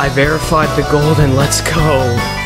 I verified the gold and let's go.